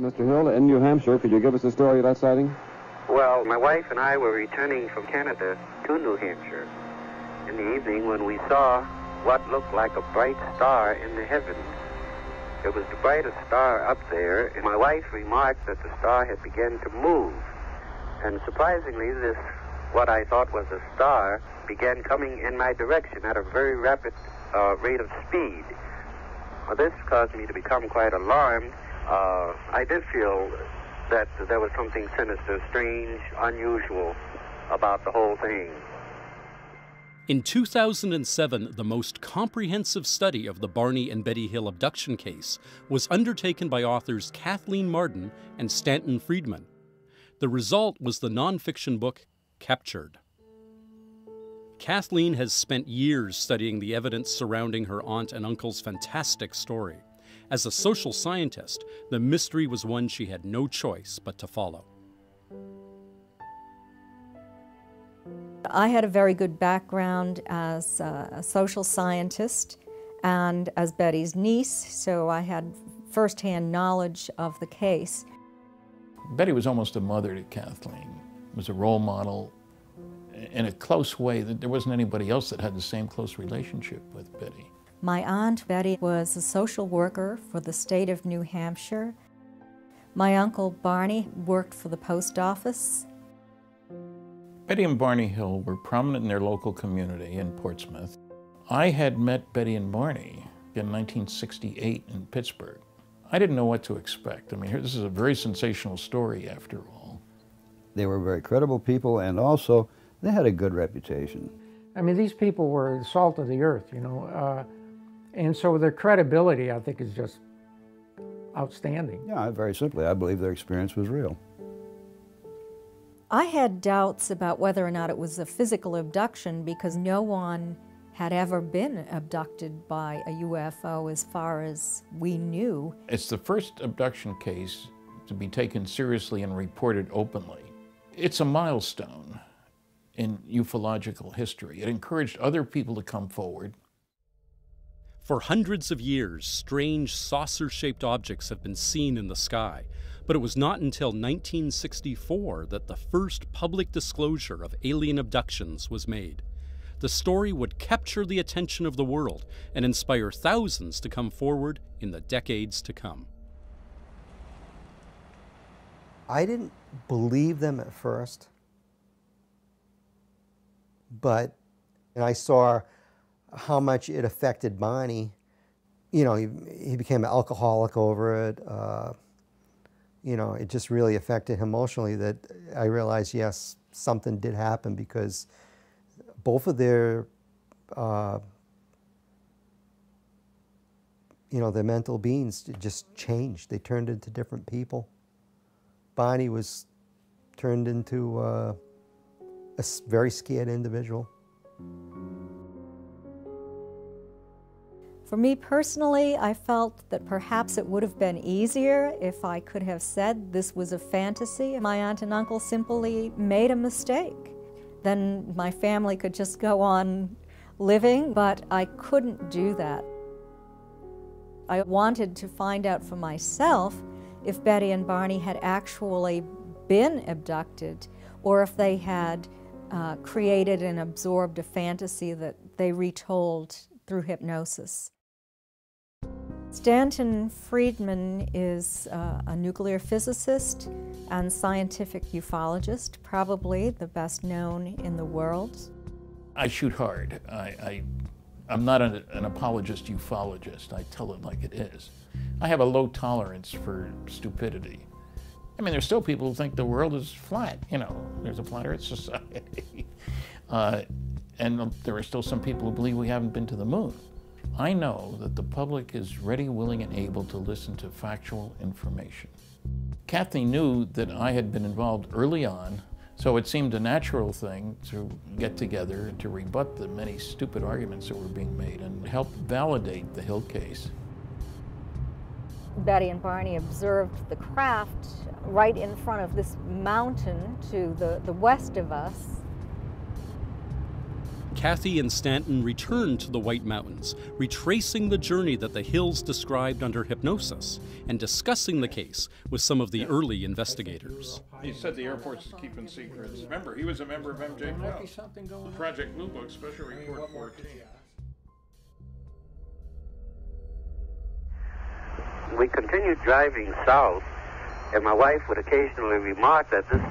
Mr. Hill, in New Hampshire, could you give us a story of that sighting? Well, my wife and I were returning from Canada to New Hampshire in the evening when we saw what looked like a bright star in the heavens. It was the brightest star up there, and my wife remarked that the star had begun to move. And surprisingly, this, what I thought was a star, began coming in my direction at a very rapid uh, rate of speed. Well, this caused me to become quite alarmed. Uh, I did feel that there was something sinister, strange, unusual about the whole thing. In 2007, the most comprehensive study of the Barney and Betty Hill abduction case was undertaken by authors Kathleen Marden and Stanton Friedman. The result was the nonfiction book Captured. Kathleen has spent years studying the evidence surrounding her aunt and uncle's fantastic story. As a social scientist, the mystery was one she had no choice but to follow. I had a very good background as a social scientist and as Betty's niece, so I had firsthand knowledge of the case. Betty was almost a mother to Kathleen, was a role model in a close way. That there wasn't anybody else that had the same close relationship with Betty. My Aunt Betty was a social worker for the state of New Hampshire. My Uncle Barney worked for the post office. Betty and Barney Hill were prominent in their local community in Portsmouth. I had met Betty and Barney in 1968 in Pittsburgh. I didn't know what to expect. I mean, this is a very sensational story after all. They were very credible people and also they had a good reputation. I mean, these people were the salt of the earth, you know, uh, and so their credibility, I think, is just outstanding. Yeah, very simply, I believe their experience was real. I had doubts about whether or not it was a physical abduction because no one had ever been abducted by a UFO as far as we knew. It's the first abduction case to be taken seriously and reported openly. It's a milestone in ufological history. It encouraged other people to come forward. For hundreds of years, strange saucer shaped objects have been seen in the sky, but it was not until 1964 that the first public disclosure of alien abductions was made. The story would capture the attention of the world and inspire thousands to come forward in the decades to come. I didn't believe them at first but and I saw how much it affected Barney. You know, he, he became an alcoholic over it. Uh, you know, it just really affected him emotionally that I realized, yes, something did happen because both of their, uh, you know, their mental beings just changed. They turned into different people. Barney was turned into uh, a very scared individual. For me personally, I felt that perhaps it would have been easier if I could have said this was a fantasy. My aunt and uncle simply made a mistake. Then my family could just go on living, but I couldn't do that. I wanted to find out for myself if Betty and Barney had actually been abducted or if they had uh, created and absorbed a fantasy that they retold through hypnosis. Stanton Friedman is uh, a nuclear physicist and scientific ufologist, probably the best known in the world. I shoot hard. I, I, am not an, an apologist ufologist. I tell it like it is. I have a low tolerance for stupidity. I mean, there's still people who think the world is flat. You know, there's a flat Earth society. uh, and there are still some people who believe we haven't been to the moon. I know that the public is ready, willing, and able to listen to factual information. Kathy knew that I had been involved early on, so it seemed a natural thing to get together and to rebut the many stupid arguments that were being made and help validate the Hill case. Betty and Barney observed the craft right in front of this mountain to the, the west of us. Kathy and Stanton returned to the White Mountains, retracing the journey that the Hills described under hypnosis and discussing the case with some of the early investigators. He said the Air Force is keeping secrets. Remember, he was a member of MJ12. Project Blue Book Special Report 14. We continued driving south, and my wife would occasionally remark that this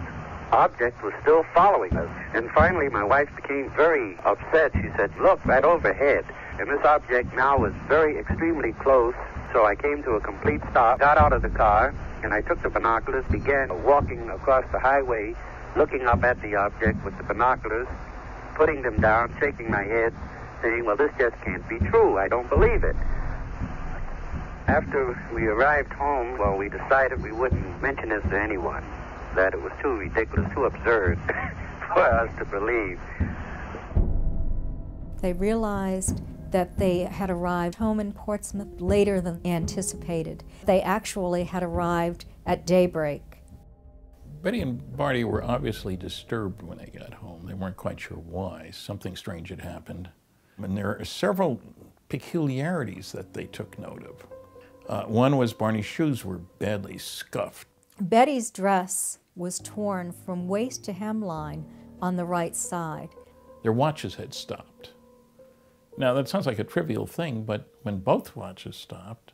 object was still following us. And finally, my wife became very upset. She said, Look, right overhead. And this object now was very extremely close. So I came to a complete stop, got out of the car, and I took the binoculars, began walking across the highway, looking up at the object with the binoculars, putting them down, shaking my head, saying, Well, this just can't be true. I don't believe it. After we arrived home, well, we decided we wouldn't mention this to anyone, that it was too ridiculous, too absurd for us to believe. They realized that they had arrived home in Portsmouth later than anticipated. They actually had arrived at daybreak. Betty and Barney were obviously disturbed when they got home. They weren't quite sure why. Something strange had happened. And there are several peculiarities that they took note of. Uh, one was Barney's shoes were badly scuffed. Betty's dress was torn from waist to hemline on the right side. Their watches had stopped. Now, that sounds like a trivial thing, but when both watches stopped.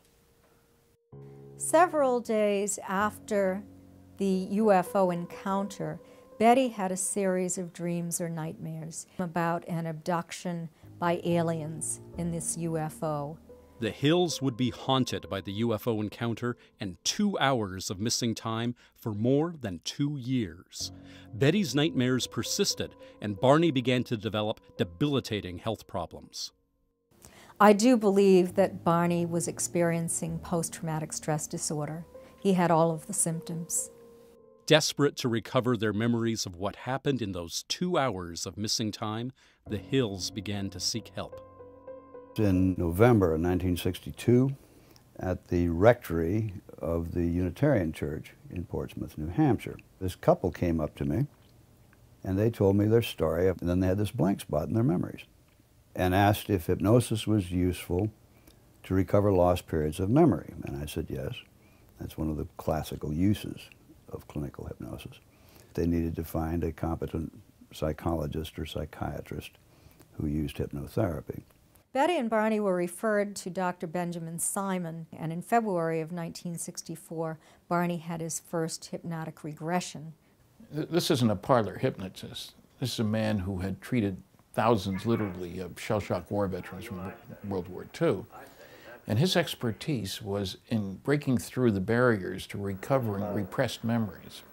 Several days after the UFO encounter, Betty had a series of dreams or nightmares about an abduction by aliens in this UFO. The hills would be haunted by the UFO encounter and two hours of missing time for more than two years. Betty's nightmares persisted, and Barney began to develop debilitating health problems. I do believe that Barney was experiencing post traumatic stress disorder. He had all of the symptoms. Desperate to recover their memories of what happened in those two hours of missing time, the Hills began to seek help. In November of 1962, at the rectory of the Unitarian Church in Portsmouth, New Hampshire, this couple came up to me and they told me their story, and then they had this blank spot in their memories, and asked if hypnosis was useful to recover lost periods of memory. And I said yes. That's one of the classical uses of clinical hypnosis. They needed to find a competent psychologist or psychiatrist who used hypnotherapy. Betty and Barney were referred to Dr. Benjamin Simon, and in February of 1964, Barney had his first hypnotic regression. This isn't a parlor hypnotist. This is a man who had treated thousands, literally, of shell shock war veterans from World War II. And his expertise was in breaking through the barriers to recovering repressed memories.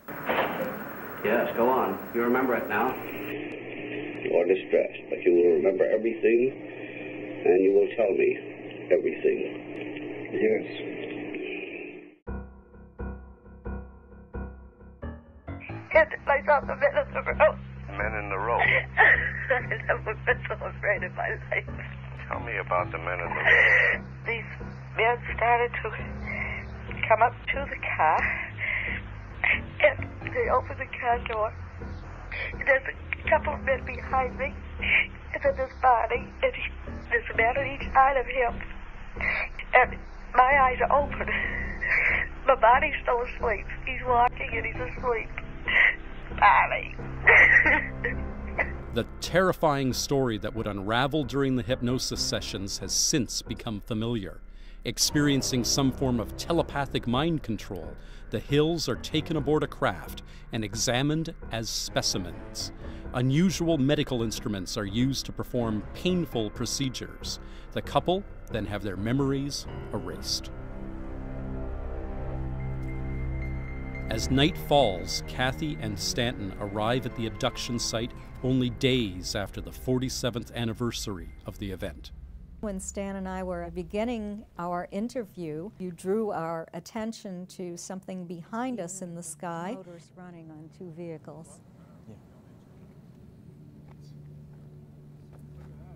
Yes, go on. You remember it now? You are distressed, but you will remember everything and you will tell me everything. Yes. Can't I saw the men in the road. Men in the road? I've never been so afraid in my life. Tell me about the men in the road. These men started to come up to the car, and they opened the car door. There's a couple of men behind me, and then this body, and he there's a man on each side of him. And my eyes are open. My body's still asleep. He's walking and he's asleep. Barney. the terrifying story that would unravel during the hypnosis sessions has since become familiar. Experiencing some form of telepathic mind control, the Hills are taken aboard a craft and examined as specimens. Unusual medical instruments are used to perform painful procedures. The couple then have their memories erased. As night falls, Kathy and Stanton arrive at the abduction site only days after the 47th anniversary of the event. When Stan and I were beginning our interview, you drew our attention to something behind us in the sky. Motors running on two vehicles.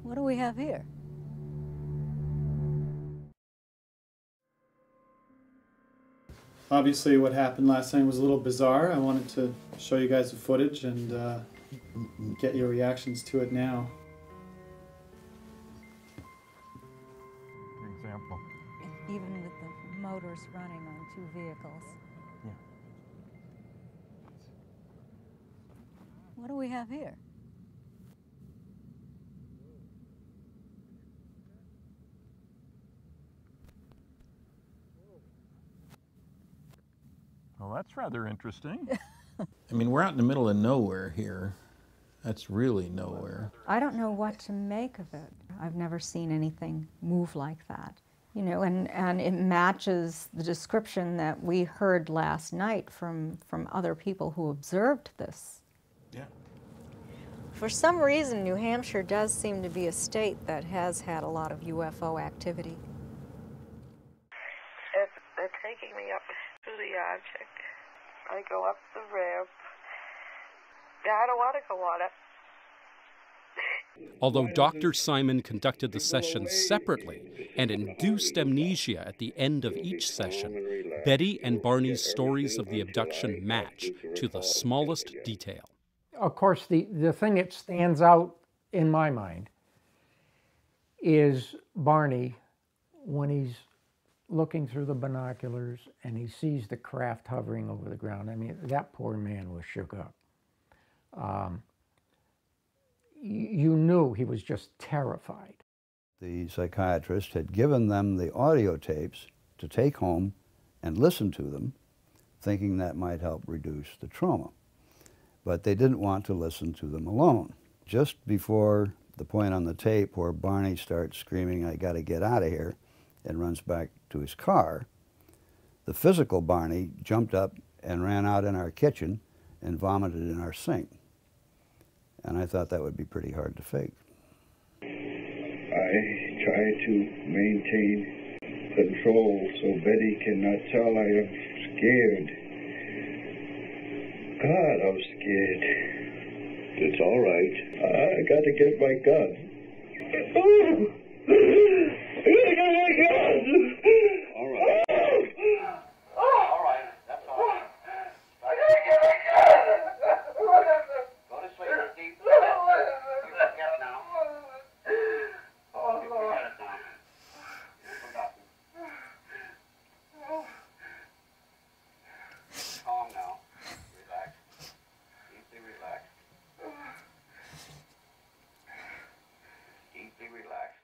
What do we have here? Obviously, what happened last night was a little bizarre. I wanted to show you guys the footage and uh, get your reactions to it now. Cars running on two vehicles. Yeah. What do we have here? Well, that's rather interesting. I mean, we're out in the middle of nowhere here. That's really nowhere. I don't know what to make of it. I've never seen anything move like that. You know, and, and it matches the description that we heard last night from, from other people who observed this. Yeah. For some reason, New Hampshire does seem to be a state that has had a lot of UFO activity. If they're taking me up to the object, I go up the ramp. I don't want to go on it. Although Dr. Simon conducted the sessions separately and induced amnesia at the end of each session, Betty and Barney's stories of the abduction match to the smallest detail. Of course, the, the thing that stands out in my mind is Barney when he's looking through the binoculars and he sees the craft hovering over the ground. I mean, that poor man was shook up. Um, you knew he was just terrified. The psychiatrist had given them the audio tapes to take home and listen to them, thinking that might help reduce the trauma. But they didn't want to listen to them alone. Just before the point on the tape where Barney starts screaming, I got to get out of here, and runs back to his car, the physical Barney jumped up and ran out in our kitchen and vomited in our sink. And I thought that would be pretty hard to fake. I try to maintain control so Betty cannot tell I am scared. God, I'm scared. It's all right. I got to get my gun. Oh! I gotta get my gun. All right. All right. That's all right. I gotta get my gun. Go to sleep, Steve. You forget now. You forget it now. You've forgotten. Calm now. Relax. Deeply relax. Deeply relaxed.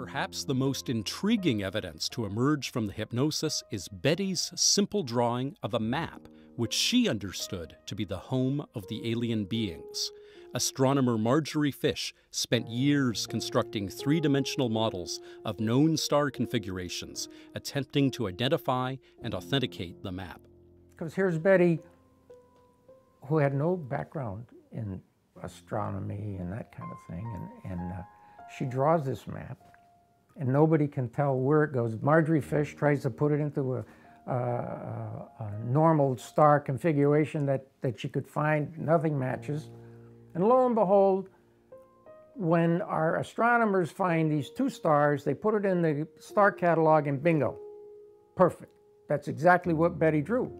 Perhaps the most intriguing evidence to emerge from the hypnosis is Betty's simple drawing of a map, which she understood to be the home of the alien beings. Astronomer Marjorie Fish spent years constructing three dimensional models of known star configurations, attempting to identify and authenticate the map. Because here's Betty, who had no background in astronomy and that kind of thing, and, and uh, she draws this map, and nobody can tell where it goes. Marjorie Fish tries to put it into a, a, normal star configuration that, that she could find, nothing matches. And lo and behold, when our astronomers find these two stars, they put it in the star catalog and bingo, perfect. That's exactly what Betty drew.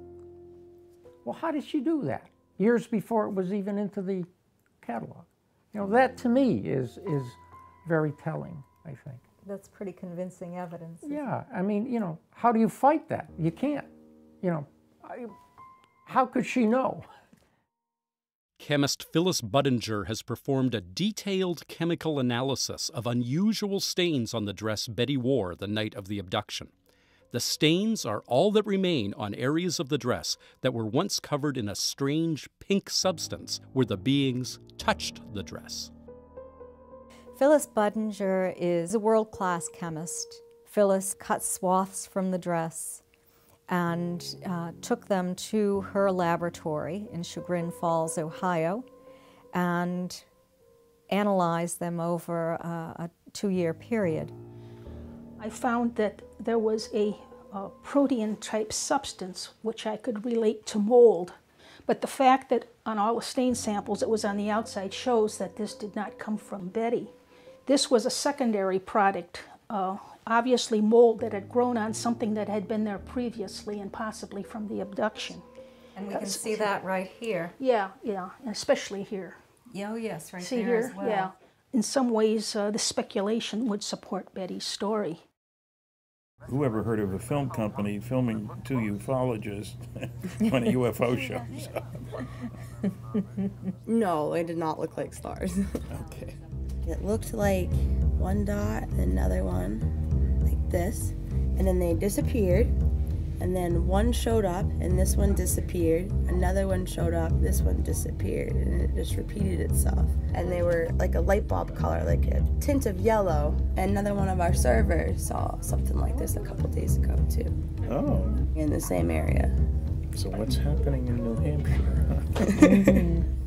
Well, how did she do that? Years before it was even into the catalog. You know, that to me is, is very telling, I think. That's pretty convincing evidence. Yeah, I mean, you know, how do you fight that? You can't. You know, I, how could she know? Chemist Phyllis Budinger has performed a detailed chemical analysis of unusual stains on the dress Betty wore the night of the abduction. The stains are all that remain on areas of the dress that were once covered in a strange pink substance where the beings touched the dress. Phyllis Budinger is a world class chemist. Phyllis cut swaths from the dress and uh, took them to her laboratory in Chagrin Falls, Ohio, and analyzed them over uh, a two year period. I found that there was a, a protein type substance which I could relate to mold. But the fact that on all the stain samples it was on the outside shows that this did not come from Betty. This was a secondary product, uh, obviously mold that had grown on something that had been there previously and possibly from the abduction. And we can see that right here. Yeah, yeah, especially here. Oh, yes, right See there here? as well. Yeah. In some ways, uh, the speculation would support Betty's story. Who ever heard of a film company filming two ufologists when a UFO shows up? no, it did not look like stars. okay. It looked like one dot, another one, like this, and then they disappeared. And then one showed up, and this one disappeared. Another one showed up, this one disappeared, and it just repeated itself. And they were like a light bulb color, like a tint of yellow. And another one of our servers saw something like this a couple days ago, too. Oh. In the same area. So, what's happening in New Hampshire?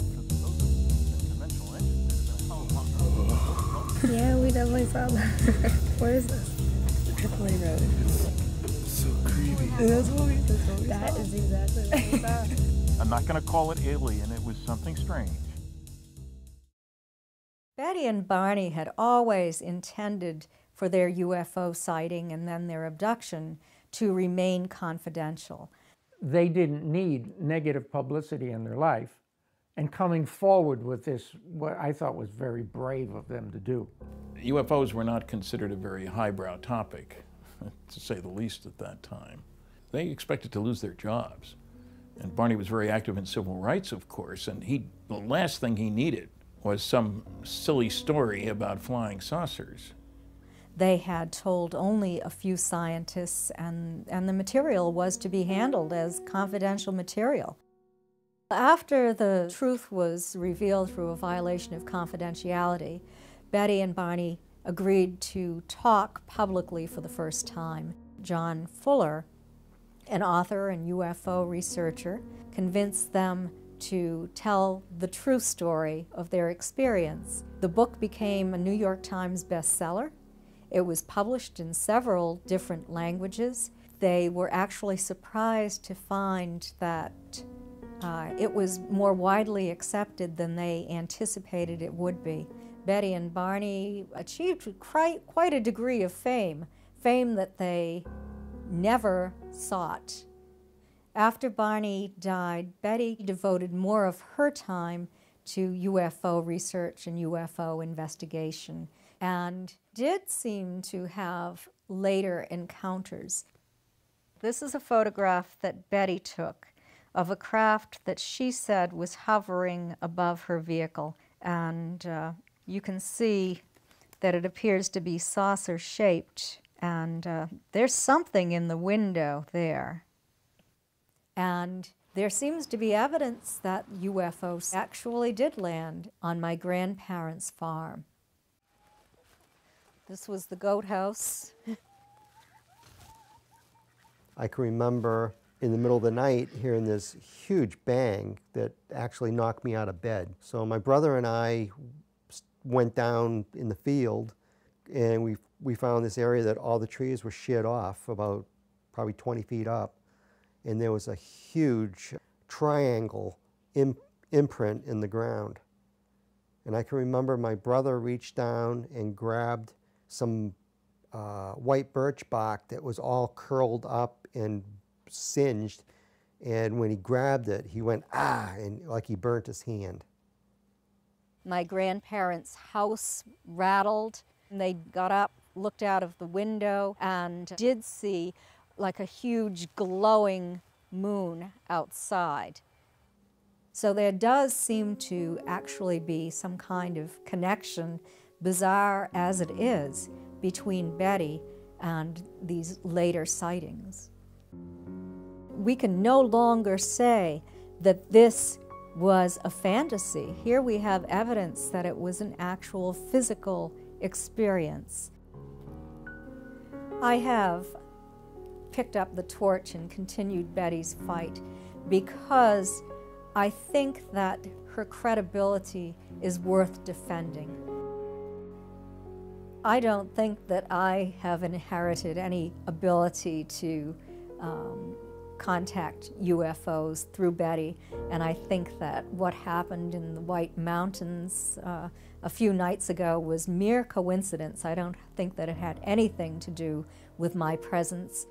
definitely saw that. Where is this? Tripoli Road. So creepy. That's what we, that's what we That saw. is exactly what we saw. I'm not going to call it alien, it was something strange. Betty and Barney had always intended for their UFO sighting and then their abduction to remain confidential. They didn't need negative publicity in their life. And coming forward with this, what I thought was very brave of them to do. UFOs were not considered a very highbrow topic, to say the least at that time. They expected to lose their jobs. And Barney was very active in civil rights, of course, and he, the last thing he needed was some silly story about flying saucers. They had told only a few scientists, and, and the material was to be handled as confidential material. After the truth was revealed through a violation of confidentiality, Betty and Barney agreed to talk publicly for the first time. John Fuller, an author and UFO researcher, convinced them to tell the true story of their experience. The book became a New York Times bestseller. It was published in several different languages. They were actually surprised to find that uh, it was more widely accepted than they anticipated it would be. Betty and Barney achieved quite, quite a degree of fame, fame that they never sought. After Barney died, Betty devoted more of her time to UFO research and UFO investigation and did seem to have later encounters. This is a photograph that Betty took of a craft that she said was hovering above her vehicle. And uh, you can see that it appears to be saucer shaped. And uh, there's something in the window there. And there seems to be evidence that UFOs actually did land on my grandparents' farm. This was the goat house. I can remember in the middle of the night hearing this huge bang that actually knocked me out of bed. So my brother and I went down in the field and we, we found this area that all the trees were sheared off about probably 20 feet up. And there was a huge triangle im- imprint in the ground. And I can remember my brother reached down and grabbed some uh, white birch bark that was all curled up and singed. And when he grabbed it, he went, ah, and like he burnt his hand. My grandparents' house rattled. And they got up, looked out of the window, and did see like a huge glowing moon outside. So there does seem to actually be some kind of connection, bizarre as it is, between Betty and these later sightings. We can no longer say that this was a fantasy. Here we have evidence that it was an actual physical experience. I have picked up the torch and continued Betty's fight because I think that her credibility is worth defending. I don't think that I have inherited any ability to um, contact UFOs through Betty, and I think that what happened in the White Mountains uh, a few nights ago was mere coincidence. I don't think that it had anything to do with my presence.